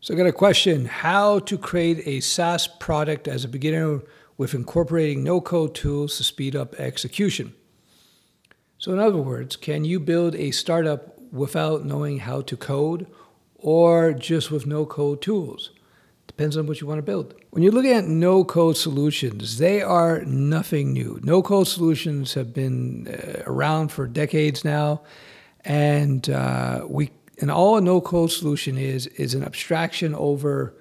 So I got a question, how to create a SaaS product as a beginner with incorporating no-code tools to speed up execution. So in other words, can you build a startup without knowing how to code or just with no-code tools? Depends on what you want to build. When you're looking at no-code solutions, they are nothing new. No-code solutions have been uh, around for decades now, and uh, we and all a no-code solution is is an abstraction over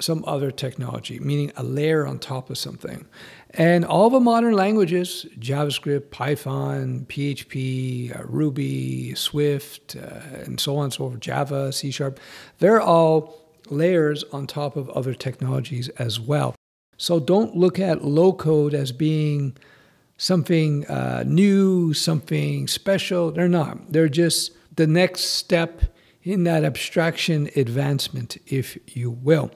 some other technology, meaning a layer on top of something. And all the modern languages, JavaScript, Python, PHP, uh, Ruby, Swift, uh, and so on and so forth, Java, C Sharp, they're all layers on top of other technologies as well. So don't look at low code as being something uh, new, something special. They're not. They're just the next step in that abstraction advancement, if you will.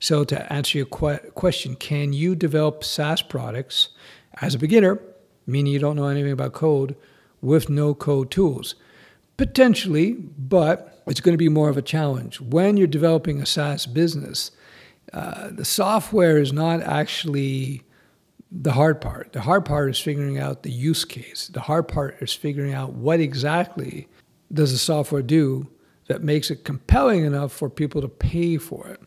So, to answer your que- question, can you develop SaaS products as a beginner, meaning you don't know anything about code, with no code tools? Potentially, but it's going to be more of a challenge. When you're developing a SaaS business, uh, the software is not actually the hard part. The hard part is figuring out the use case. The hard part is figuring out what exactly does the software do that makes it compelling enough for people to pay for it.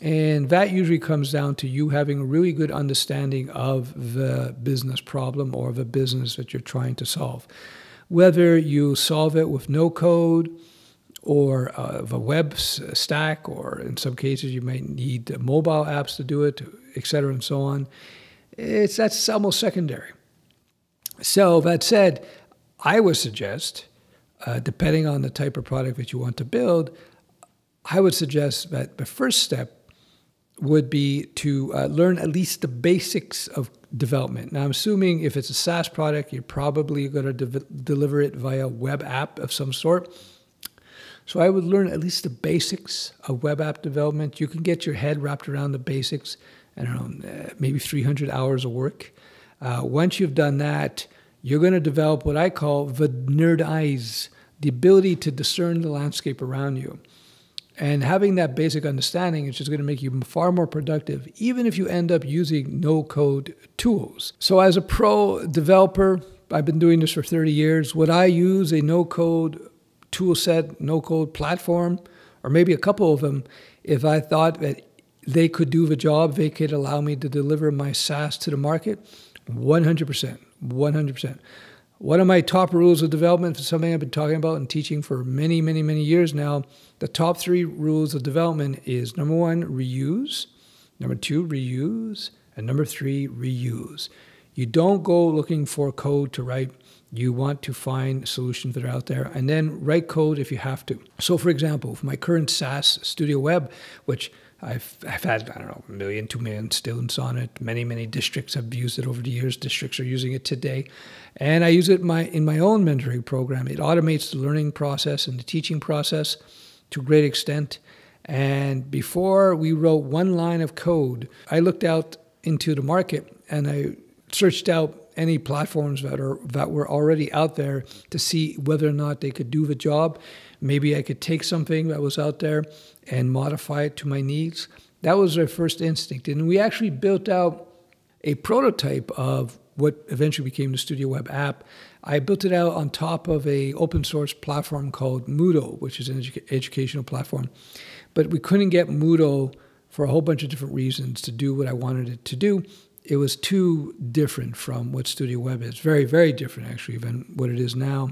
And that usually comes down to you having a really good understanding of the business problem or the business that you're trying to solve. Whether you solve it with no code or uh, the web stack, or in some cases you might need mobile apps to do it, et cetera, and so on. It's that's almost secondary. So that said, I would suggest, uh, depending on the type of product that you want to build, I would suggest that the first step would be to uh, learn at least the basics of development. Now, I'm assuming if it's a SaaS product, you're probably going to de- deliver it via web app of some sort. So I would learn at least the basics of web app development. You can get your head wrapped around the basics. I don't know, uh, maybe 300 hours of work. Uh, once you've done that, you're going to develop what I call the nerd eyes, the ability to discern the landscape around you. And having that basic understanding is just going to make you far more productive, even if you end up using no code tools. So, as a pro developer, I've been doing this for 30 years. Would I use a no code tool set, no code platform, or maybe a couple of them if I thought that they could do the job, they could allow me to deliver my SaaS to the market? 100%. 100%. One of my top rules of development, for something I've been talking about and teaching for many, many, many years now, the top three rules of development is number one, reuse, number two, reuse, and number three, reuse. You don't go looking for code to write. You want to find solutions that are out there and then write code if you have to. So, for example, for my current SaaS Studio Web, which I've, I've had, I don't know, a million, two million students on it. Many, many districts have used it over the years. Districts are using it today. And I use it in my, in my own mentoring program. It automates the learning process and the teaching process to a great extent. And before we wrote one line of code, I looked out into the market and I searched out any platforms that are that were already out there to see whether or not they could do the job. Maybe I could take something that was out there and modify it to my needs. That was our first instinct. And we actually built out a prototype of what eventually became the Studio Web app. I built it out on top of a open source platform called Moodle, which is an edu- educational platform. But we couldn't get Moodle for a whole bunch of different reasons to do what I wanted it to do. It was too different from what Studio Web is. Very, very different actually than what it is now.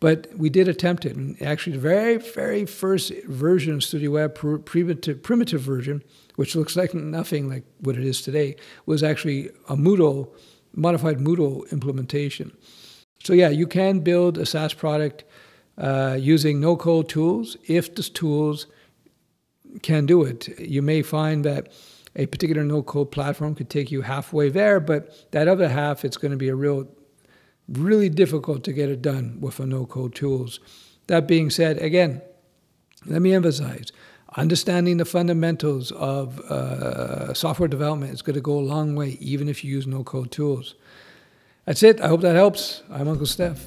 But we did attempt it. And actually, the very, very first version of Studio Web, primitive, primitive version, which looks like nothing like what it is today, was actually a Moodle, modified Moodle implementation. So yeah, you can build a SaaS product uh, using no-code tools if the tools can do it. You may find that a particular no-code platform could take you halfway there, but that other half, it's going to be a real really difficult to get it done with a no-code tools. That being said, again, let me emphasize, understanding the fundamentals of uh, software development is going to go a long way, even if you use no-code tools. That's it. I hope that helps. I'm Uncle Stef.